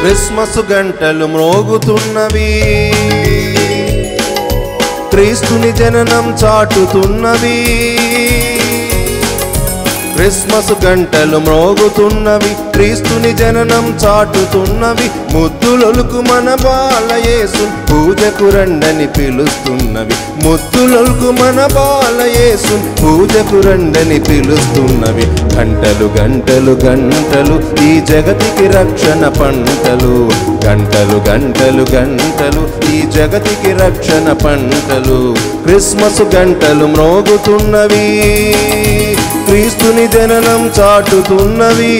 Christmas గంటలు మ్రోగుతున్నవి. క్రీస్తుని జననం చాటుతున్నవి క్రిస్మస్ గంటలు మ్రోగుతున్నవి క్రీస్తుని జననం చాటుతున్నవి ముద్దులొలుకు మన బాలయేసు పూజకు రండని పిలుస్తున్నవి ముద్దులొలుకు మన బాలయేసు పూజకు రండని పిలుస్తున్నవి గంటలు గంటలు గంటలు ఈ జగతికి రక్షణ పంటలు గంటలు గంటలు గంటలు ఈ జగతికి రక్షణ పంటలు క్రిస్మస్ గంటలు మ్రోగుతున్నవి. క్రీస్తుని జననం చాటుతున్నవి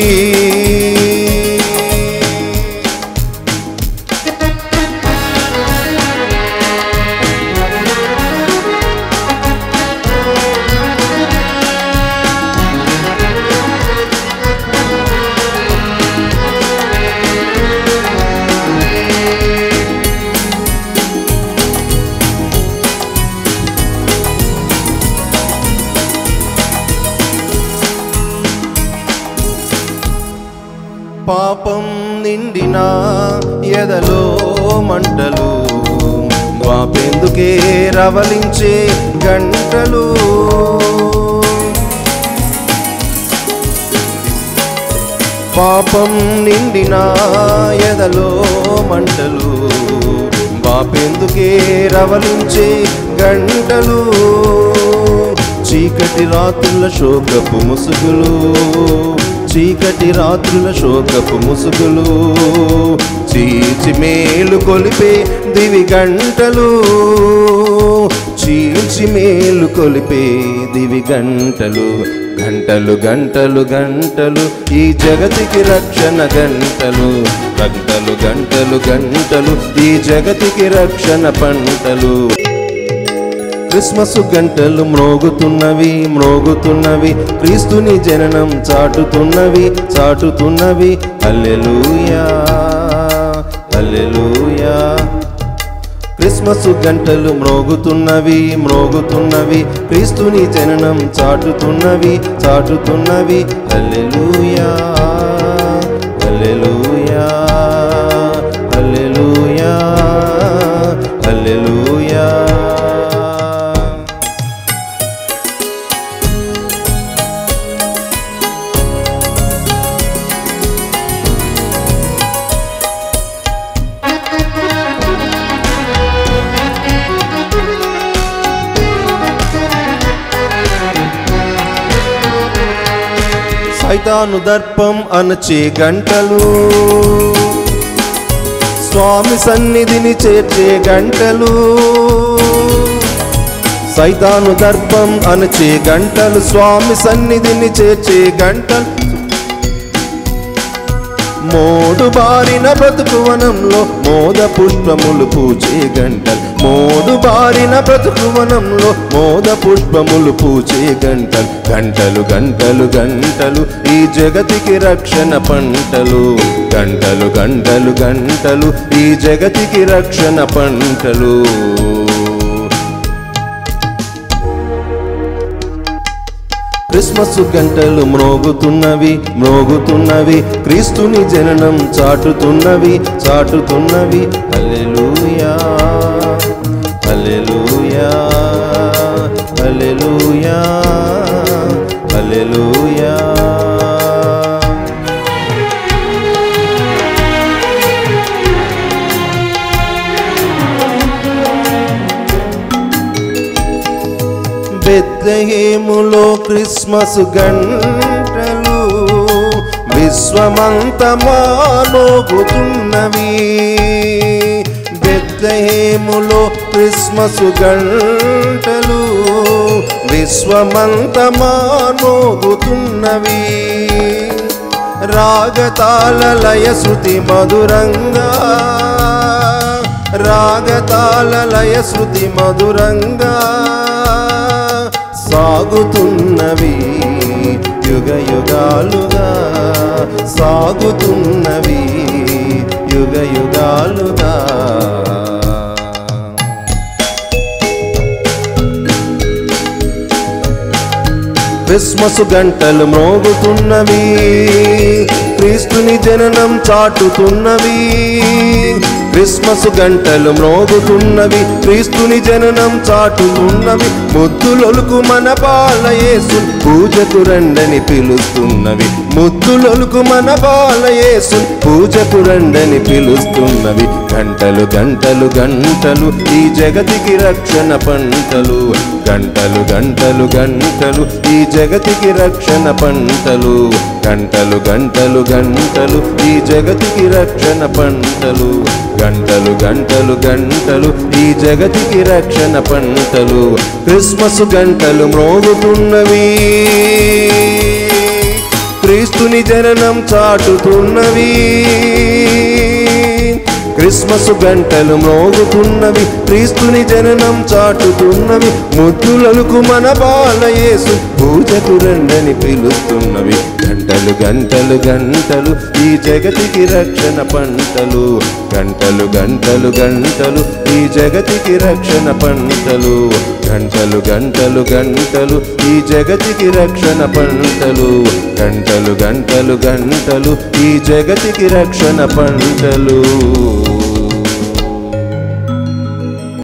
నా ఎదలో మంటలు వాపెందుకే రవలించే గంటలు. పాపం నిండిన ఎదలో మంటలు బాపెందుకే రవలించే గంటలు. చీకటి రాత్రుల శోకపు ముసుగులు చీకటి రాత్రుల శోకపు ముసుగులు. చీచి మేలు కొలిపే దివి గంటలు. చీల్చి మేలు కొలిపే దివి గంటలు. గంటలు గంటలు గంటలు ఈ జగతికి రక్షణ గంటలు. గంటలు గంటలు గంటలు ఈ జగతికి రక్షణ పంటలు. క్రిస్మస్ గంటలు మ్రోగుతున్నవి మ్రోగుతున్నవి. క్రీస్తుని జననం చాటుతున్నవి చాటుతున్నవి. అల్లెలుయా అల్లెలూయా క్రిస్మస్ గంటలు మ్రోగుతున్నవి మ్రోగుతున్నవి. క్రీస్తుని జననం చాటుతున్నవి చాటుతున్నవి. అల్లెలుయా సైతాను దర్పం అనచే గంటలు. స్వామి సన్నిధిని చేర్చే గంటలు. సైతాను దర్పం అనచే గంటలు. స్వామి సన్నిధిని చేర్చే గంటలు. మోడు బారిన బ్రతుకువనంలో మోద పుష్పములు పూచే గంటలు. మోడు బారిన బ్రతుకువనంలో మోద పుష్పములు పూచే గంటలు గంటలు గంటలు గంటలు. ఈ జగతికి రక్షణ పంటలు గంటలు గంటలు గంటలు. ఈ జగతికి రక్షణ పంటలు. క్రిస్మస్ గంటలు మ్రోగుతున్నవి మ్రోగుతున్నవి. క్రీస్తుని జననం చాటుతున్నవి చాటుతున్నవి. హల్లెలూయా. హల్లెలూయా హల్లెలూయా హల్లెలూయా బెత్లహేములో క్రిస్మస్ గంటలు విశ్వమంతమానోగుతున్నవి బెత్లహేములో క్రిస్మస్ గంటలు విశ్వమంతమానోగుతున్నవి రాగతాల లయ శృతి మధురంగా రాగతాల లయ శృతి మధురంగా సాగుతున్నవి యుగ యుగాలుగా సాగుతున్నవి యుగ యుగాలుగా. క్రిస్మస్ గంటలు మోగుతున్నవి క్రీస్తుని జననం చాటుతున్నవి. క్రిస్మస్ గంటలు మ్రోగుతున్నవి క్రీస్తుని జననం చాటుతున్నవి ముద్దులొలుకు మన బాలయేసు పూజకు రండని పిలుస్తున్నవి. ముద్దులొలుకు మన బాలయేసు పూజకు రండని పిలుస్తున్నవి. గంటలు గంటలు గంటలు ఈ జగతికి రక్షణ పంటలు. గంటలు గంటలు గంటలు ఈ జగతికి రక్షణ పంటలు. గంటలు గంటలు గంటలు ఈ జగతికి రక్షణ పంటలు. గంటలు గంటలు గంటలు ఈ జగతికి రక్షణ పంటలు. క్రిస్మస్ గంటలు మ్రోగుతున్నవి. క్రీస్తుని జననం చాటుతున్నవి. క్రిస్మస్ గంటలు మోగుతున్నవి క్రీస్తుని జననం చాటుతున్నవి. ముద్దులకు మన బాలయేసు పూజకు రండని పిలుస్తున్నవి. గంటలు గంటలు గంటలు ఈ జగతికి రక్షణ పంటలు. గంటలు గంటలు గంటలు ఈ జగతికి రక్షణ పంటలు. గంటలు గంటలు గంటలు ఈ జగతికి రక్షణ పంటలు. గంటలు గంటలు గంటలు ఈ జగతికి రక్షణ పంటలు.